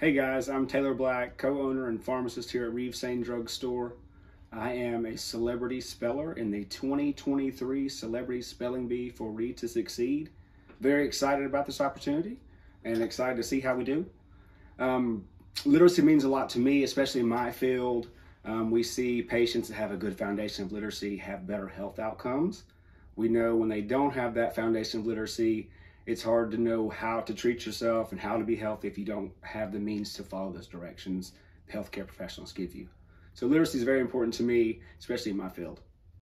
Hey guys, I'm Taylor Black, co-owner and pharmacist here at Reeves-Sain Drug Store. I am a celebrity speller in the 2023 Celebrity Spelling Bee for Read to Succeed. Very excited about this opportunity and excited to see how we do. Um, literacy means a lot to me, especially in my field. Um, we see patients that have a good foundation of literacy have better health outcomes. We know when they don't have that foundation of literacy, it's hard to know how to treat yourself and how to be healthy if you don't have the means to follow those directions healthcare professionals give you. So literacy is very important to me, especially in my field.